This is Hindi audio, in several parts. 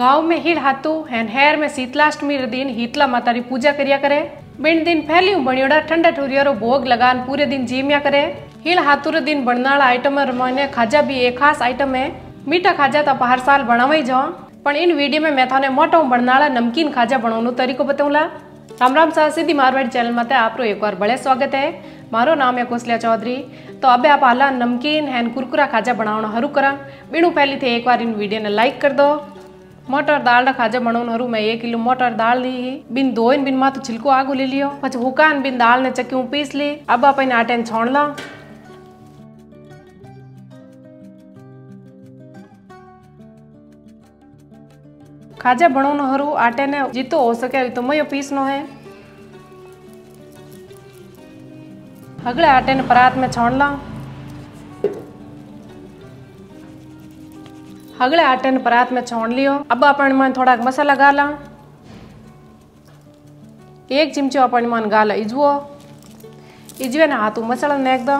हीड़ हाथू हेन हेर में शीतलाष्टमी रे दिन हीतला माता री पूजा करिया करे। बिन दिन फैली बणियोड़ा ठंडा ठुरियारो भोग लगान पूरे दिन जीमिया करे। हीड़ हाथू रे दिन बननाला आइटम माने खाजा भी एक खास आइटम है। मीठा खाजा तो हर साल बनावा ही जाओ। પણ इन वीडियो में मैं थाने मोटो बननाला नमकीन खाजा बनावनो तरीको बताऊंला राम राम सा सीधी मारवाड़ी चैनल में आपरो एक बार बड़े स्वागत है। मारो नाम है कौशल्या चौधरी। तो अबे आप हाला नमकीन हैन कुरकुरा खाजा बनावना हरू करा। बीणु पहली थे एक बार इन वीडियो ने लाइक कर दो। मोटर दाल खाजा बनावना हरू मैं एक किलो मोटर दाल ली ही। बिन दो बिन मा तो छिलको आगू ले लियो। पछ हुकान बिन दाल ने चक्की पीस ली। अब आप आटे छोड़ ला। खाजा बनावनो हरू आटे ने जीतो हो सके तो मयो पीसनो है। अगले आटे ने परात में छोड़ ला। अगले आटे ने परात में छोड़ लियो अब अपन मन थोड़ा मसाला गाला एक चिमचो अपन मन गाला इजवो इजवे ने हाथू मसाला नेक दो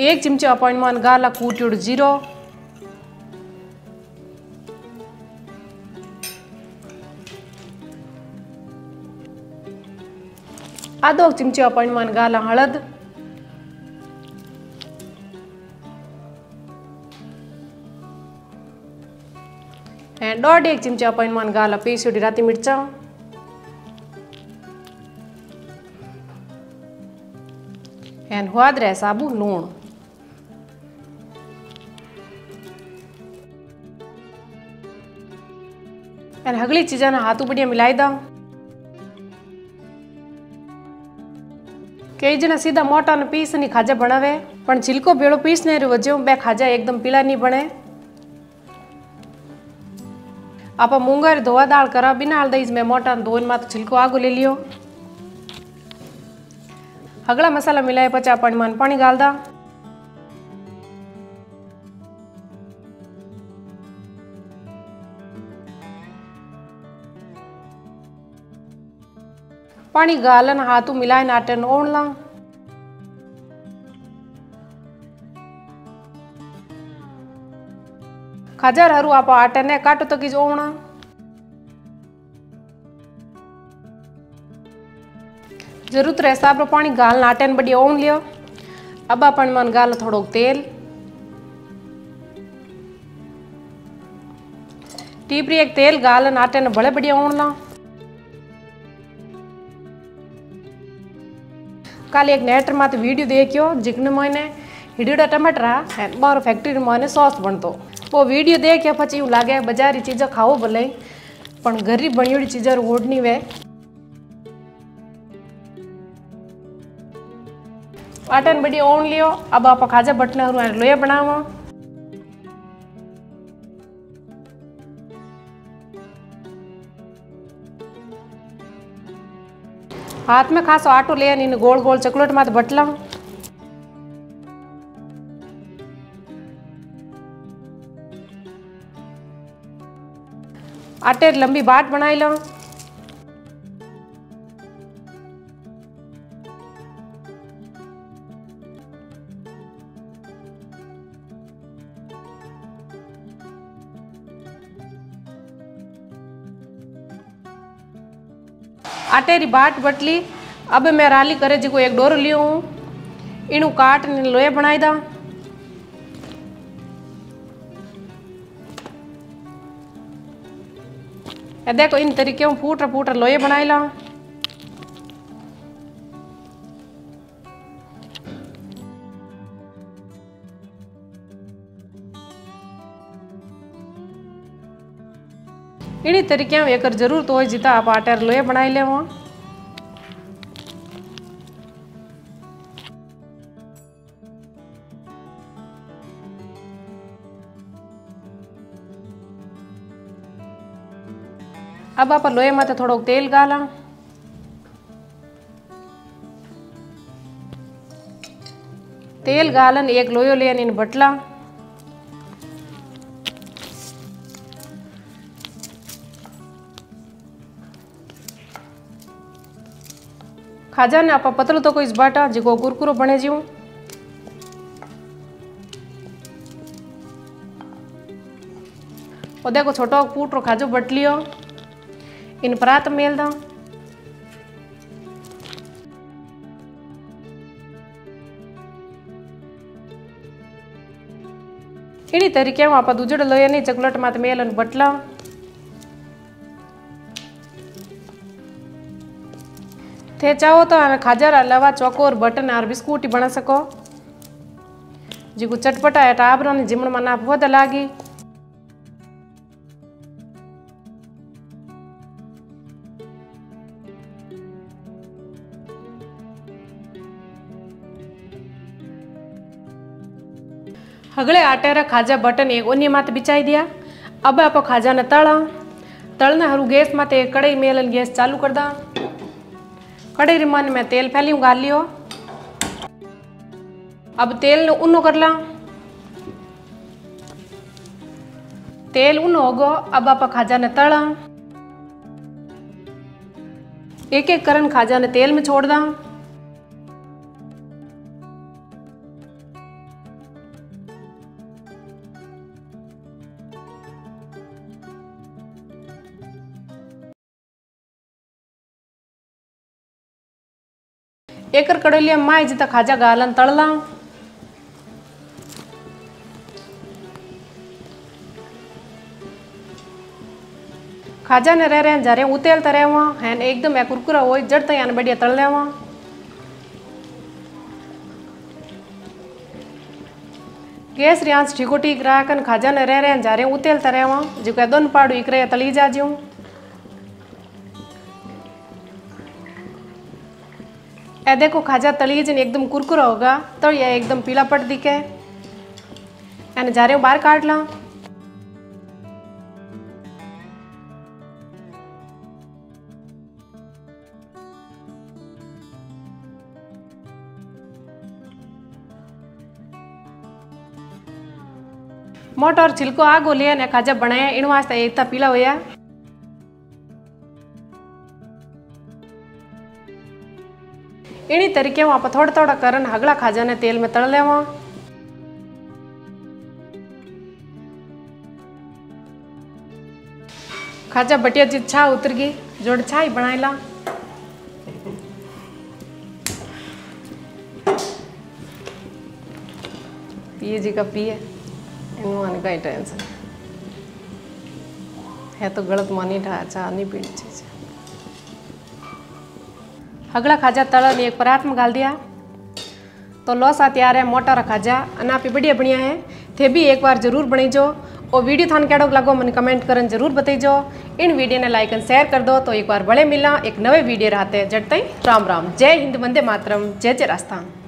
एक चिमचे मन गाला कूट्युड ज़ीरो आधो चिमचे अपॉइंटमेंट गाला हळद एंड दौड़ एक चिमचे अपॉइंटमेंट गाला पीसी राती मिर्चा एंड स्वाद रहे साबु लूण एंड हगली चीजा हाथों बढ़िया मिलाई दा कई जना सीधा मोटा ने पीस नहीं खाजा बनावे पण छिलको बेड़ो पीस नहीं वजह बे खाजा एकदम पीला नहीं बने आप मूंगर धोवा दाल करा बिना हल्दी इसमें मोटा धोन मा तो छिलको आगो ले लियो अगला मसाला मिलाए पचा पानी मान पानी गाल दा पानी गालन हाथों मिलाए नाटन ओढ़ ला खजर हरू आप आटे ने काट तक तो ओवना ज़रूरत रे हिसाब रो पानी गाल आटे ने बढ़िया ओवन लियो। अब अपन मन गाल थोड़ो तेल। टीपरी एक तेल गाल आटे ने बड़े बढ़िया ओवन ला। कल एक नेटर मत वीडियो देखियो जिकन मैंने हिडियोडा टमाटर है बार फैक्ट्री मैंने सॉस बनतो। वो वीडियो देख्या પછી એવું લાગે બજારી ચીજો ખાવો ભલે પણ ઘરી બણ્યોડી ચીજો ઓઢની વે આટન બડી ઓણ લ્યો अब आप खाजा बटना हरु लोया बनावो हाथ में खासो आटो ले इन गोल गोल चॉकलेट मत बटला आटे लंबी बाट बनाई लो। आटे री बाट बटली। अब मैं राली करे जी को एक डोरो लियो। हूँ इनू काट लोहे बनाई दा। देखो, इन तरीके में फूटर फूटर लोहे बनाई ला इन्हीं तरीके में एक ज़रूर तो जिता आप आटे लोहे बनाई ले वहाँ अब आप लोहे मत थोड़ा तेल गाला तेल गालन एक लोयो लेन इन बटला। खाजा ने आप पतलो तो कोई बाटा, जिको कुरकुरो बने जीऊँ और देखो छोटो फूट रो खाजो बटलियो। इन परात मेल दो। इड़ी तरीके में आप दूजड़ लो नहीं चॉकलेट मत मेल बटला। थे चाहो तो हमें खाजर, अलावा चौकोर, बटन और बिस्कुट बना सको। जी को चटपटा है टाबर जिमण मना बहुत लागी। हगले आटे रा खाजा बटन एक ओनी माते बिछाई दिया अब आप खाजा ने तला तलने हरू गैस माते कढ़ाई मेलन गैस चालू कर दा कढ़ाई रिमान में तेल फैली गाल लियो अब तेल ने उनो कर ला तेल उनो होगो अब आप खाजा ने तला एक एक करन खाजा ने तेल में छोड़ दा एकर कड़लिया माय जिता खाजा गालन तड़ला खाजा ने रह रहे जा रहे उतेल तरे वहाँ हैं एकदम है कुरकुरा हो जड़ तो यान बढ़िया तल वहाँ गैस रियांस ठीको ठीक रहा कन खाजा ने रह रहे जा रहे उतेल तरे वहाँ जो दोन पाड़ू इक रहे तली जा जूं ए, देखो, खाजा तली जन एकदम कुरकुरा होगा तो यह एकदम पीला पट दिखे। एने जा रहे हो बाहर काट ला। मोटो और छिलको आगो लिया ने खाजा बनाया इन वास्ते इतना पीला होया। इनी तरीके में आप थोड़ा थोड़ा करन हगला खाजा ने तेल में तल लेवा खाजा बटिया जी छा उतर गई जोड़ छा ही बनाएला पिए जी का पिए इनू आने कहीं टेंशन है तो गलत मानी ठा चाह नहीं चाहिए हगड़ा खाजा तला ने एक परात में गाल दिया तो लौसा तैयार है मोटा रखा जा अना पे बढ़िया बढ़िया है थे भी एक बार ज़रूर बनी जो और वीडियो थान कैडो लगो मन कमेंट करन ज़रूर बताइजो इन वीडियो ने लाइक एंड शेयर कर दो तो एक बार बड़े मिला एक नवे वीडियो रहते जट तई राम राम जय हिंद वंदे मातरम जय जय राजस्थान